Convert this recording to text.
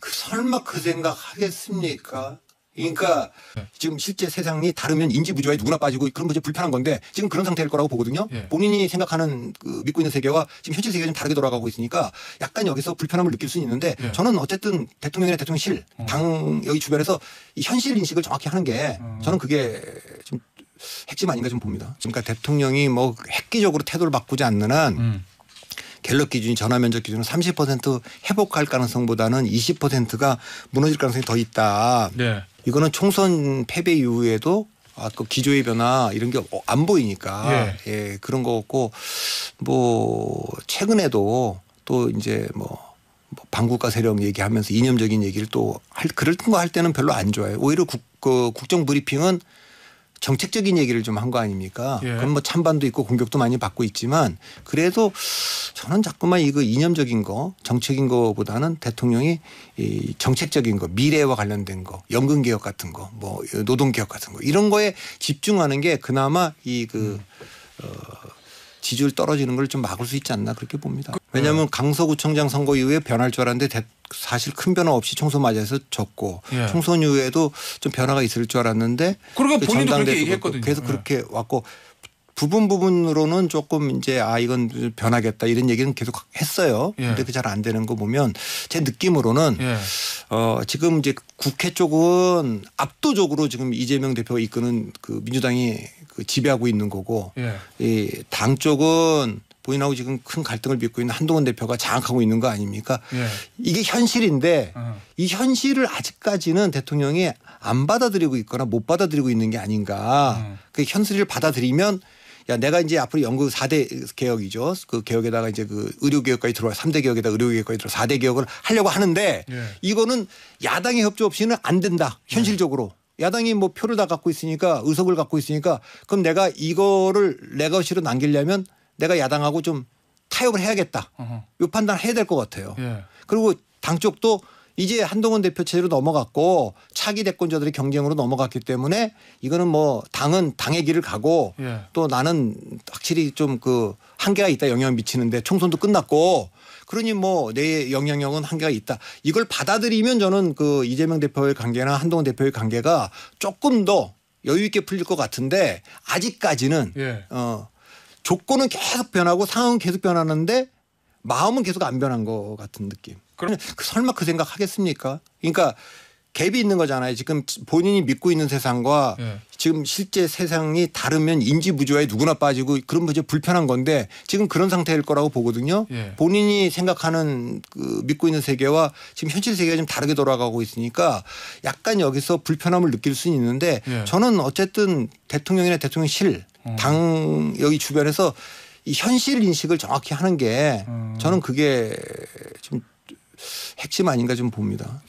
그 설마 그 생각 하겠습니까? 그러니까 지금 실제 세상이 다르면 인지 부조화에 누구나 빠지고 그런 거이 불편한 건데 지금 그런 상태일 거라고 보거든요. 예. 본인이 생각하는 그 믿고 있는 세계와 지금 현실 세계가 좀 다르게 돌아가고 있으니까 약간 여기서 불편함을 느낄 수는 있는데 예. 저는 어쨌든 대통령이나 대통령실 당 여기 주변에서 이 현실 인식을 정확히 하는 게 저는 그게 좀 핵심 아닌가 좀 봅니다. 그러니까 대통령이 뭐 획기적으로 태도를 바꾸지 않는 한 음. 갤럽 기준이 전화 면접 기준은 30% 회복할 가능성보다는 20%가 무너질 가능성이 더 있다. 네. 이거는 총선 패배 이후에도 아그 기조의 변화 이런 게 안 보이니까 예. 그런 거고 뭐 최근에도 또 이제 뭐, 뭐 반국가 세력 얘기하면서 이념적인 얘기를 또 할 그럴 거 할 때는 별로 안 좋아요. 오히려 국, 그 국정 브리핑은 정책적인 얘기를 좀 한 거 아닙니까? 예. 그럼 뭐 찬반도 있고 공격도 많이 받고 있지만 그래도 저는 자꾸만 이거 이념적인 거 정책인 거보다는 대통령이 이 정책적인 거 미래와 관련된 거 연금 개혁 같은 거 뭐 노동 개혁 같은 거 이런 거에 집중하는 게 그나마 이그 어, 지지율 떨어지는 걸 좀 막을 수 있지 않나 그렇게 봅니다. 왜냐하면 강서구청장 선거 이후에 변할 줄 알았는데 대- 사실 큰 변화 없이 총선 맞이해서 졌고 예. 총선 이후에도 좀 변화가 있을 줄 알았는데 그러니까 그 본인도 그렇게 얘기했거든요. 계속 예. 그렇게 왔고 부분 부분으로는 조금 이제 아 이건 변하겠다 이런 얘기는 계속 했어요. 예. 근데 그 잘 안 되는 거 보면 제 느낌으로는 예. 어 지금 이제 국회 쪽은 압도적으로 지금 이재명 대표가 이끄는 그 민주당이 그 지배하고 있는 거고 예. 이당 쪽은 본인하고 지금 큰 갈등을 빚고 있는 한동훈 대표가 장악하고 있는 거 아닙니까? 예. 이게 현실인데 어. 이 현실을 아직까지는 대통령이 안 받아들이고 있거나 못 받아들이고 있는 게 아닌가. 음. 그 현실을 받아들이면 야 내가 이제 앞으로 연구 4대 개혁이죠. 그 개혁에다가 이제 그 의료 개혁까지 들어와 3대 개혁에다 의료 개혁까지 들어 4대 개혁을 하려고 하는데 예. 이거는 야당의 협조 없이는 안 된다. 현실적으로. 야당이 뭐 표를 다 갖고 있으니까 의석을 갖고 있으니까 그럼 내가 이거를 레거시로 남기려면 내가 야당하고 좀 타협을 해야겠다. 어허. 이 판단 해야 될 것 같아요. 예. 그리고 당 쪽도 이제 한동훈 대표 체제로 넘어갔고 차기 대권자들의 경쟁으로 넘어갔기 때문에 이거는 뭐 당은 당의 길을 가고 예. 또 나는 확실히 좀 그 한계가 있다 영향을 미치는데 총선도 끝났고 그러니 뭐 내 영향력은 한계가 있다. 이걸 받아들이면 저는 그 이재명 대표의 관계나 한동훈 대표의 관계가 조금 더 여유 있게 풀릴 것 같은데 아직까지는 예. 어 조건은 계속 변하고 상황은 계속 변하는데 마음은 계속 안 변한 것 같은 느낌. 그러면 그 설마 그 생각 하겠습니까? 그러니까 갭이 있는 거잖아요. 지금 본인이 믿고 있는 세상과 예. 지금 실제 세상이 다르면 인지 부조화에 누구나 빠지고 그런 거죠 불편한 건데 지금 그런 상태일 거라고 보거든요. 예. 본인이 생각하는 그 믿고 있는 세계와 지금 현실 세계가 좀 다르게 돌아가고 있으니까 약간 여기서 불편함을 느낄 수는 있는데 예. 저는 어쨌든 대통령이나 대통령실 어. 당 여기 주변에서 이 현실 인식을 정확히 하는 게 음. 저는 그게 좀 핵심 아닌가 좀 봅니다.